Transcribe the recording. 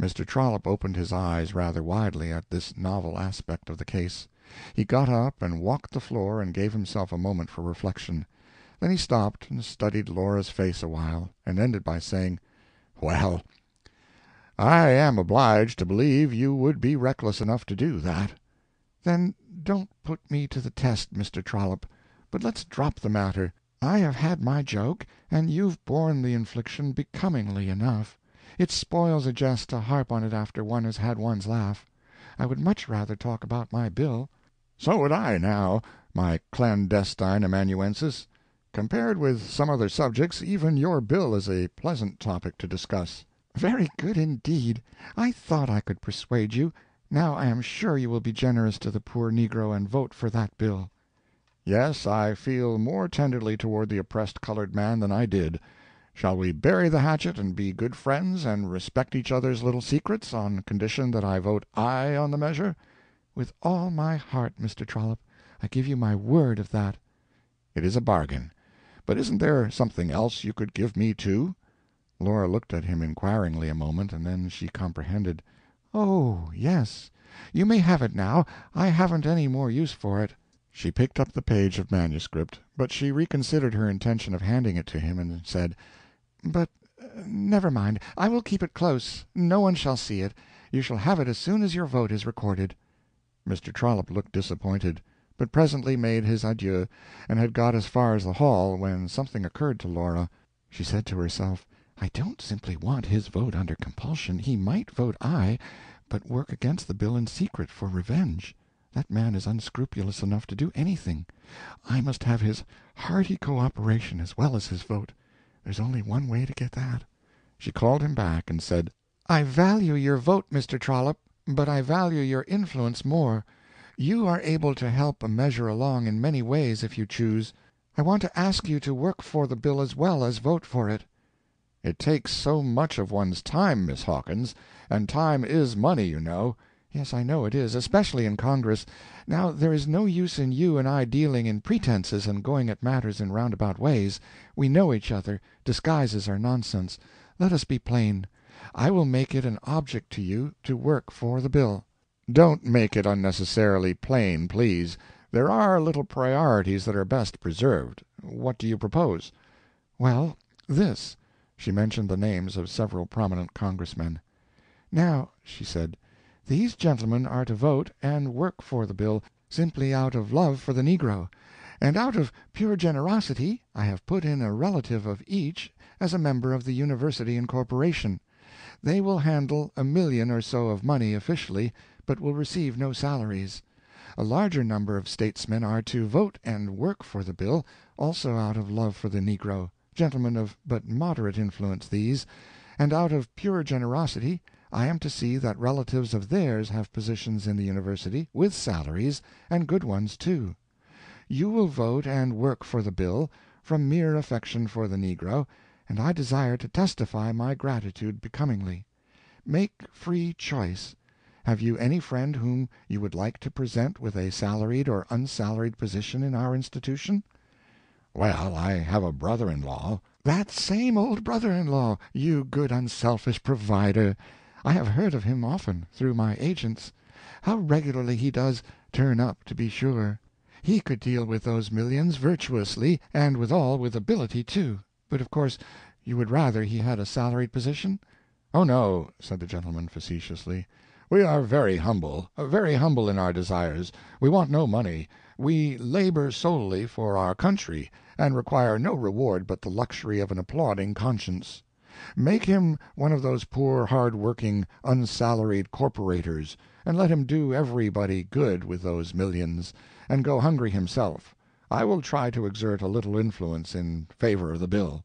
Mr. Trollop opened his eyes rather widely at this novel aspect of the case. He got up and walked the floor and gave himself a moment for reflection. Then he stopped and studied Laura's face awhile, and ended by saying: "Well, I am obliged to believe you would be reckless enough to do that." "Then don't put me to the test, Mr. Trollop, but let's drop the matter. I have had my joke, and you've borne the infliction becomingly enough. It spoils a jest to harp on it after one has had one's laugh. I would much rather talk about my bill." "So would I, now, my clandestine amanuensis. Compared with some other subjects, even your bill is a pleasant topic to discuss." "Very good indeed. I thought I could persuade you. Now I am sure you will be generous to the poor negro and vote for that bill." "Yes, I feel more tenderly toward the oppressed colored man than I did. Shall we bury the hatchet and be good friends and respect each other's little secrets, on condition that I vote aye on the measure?" "With all my heart, Mr. Trollop. I give you my word of that." "It is a bargain. But isn't there something else you could give me, too?" Laura looked at him inquiringly a moment, and then she comprehended. "Oh, yes. You may have it now. I haven't any more use for it." She picked up the page of manuscript, but she reconsidered her intention of handing it to him, and said: "But uh, never mind, I will keep it close no one shall see it. You shall have it as soon as your vote is recorded." Mr. Trollop looked disappointed but presently made his adieu, and had got as far as the hall, when something occurred to Laura. She said to herself, "I don't simply want his vote under compulsion. He might vote aye, but work against the bill in secret, for revenge. That man is unscrupulous enough to do anything. I must have his hearty cooperation as well as his vote. There's only one way to get that." She called him back and said: "I value your vote, Mr. Trollop, but I value your influence more. You are able to help a measure along in many ways, if you choose. I want to ask you to work for the bill as well as vote for it." "It takes so much of one's time, Miss Hawkins, and time is money, you know." "Yes, I know it is, especially in Congress. Now there is no use in you and I dealing in pretenses and going at matters in roundabout ways. We know each other disguises are nonsense. Let us be plain. I will make it an object to you to work for the bill. Don't make it unnecessarily plain, please. There are little priorities that are best preserved. What do you propose?" "Well, this." She mentioned the names of several prominent Congressmen. "Now," she said, "these gentlemen are to vote and work for the bill simply out of love for the negro; and out of pure generosity I have put in a relative of each as a member of the University Incorporation. They will handle a million or so of money officially but will receive no salaries. A larger number of statesmen are to vote and work for the bill, also out of love for the negro gentlemen of but moderate influence, these and out of pure generosity I am to see that relatives of theirs have positions in the university, with salaries, and good ones, too. You will vote and work for the bill, from mere affection for the negro, and I desire to testify my gratitude becomingly. Make free choice. Have you any friend whom you would like to present with a salaried or unsalaried position in our institution?" "Well, I have a brother in law." "That same old brother in law, you good unselfish provider! I have heard of him often, through my agents. How regularly he does turn up, to be sure! He could deal with those millions virtuously, and withal with ability, too. But of course you would rather he had a salaried position?" "Oh no," said the gentleman, facetiously. We are very humble, uh, very humble in our desires. We want no money. We labor solely for our country, and require no reward but the luxury of an applauding conscience. Make him one of those poor hard working unsalaried corporators, and let him do everybody good with those millions, and go hungry himself. I will try to exert a little influence in favor of the bill."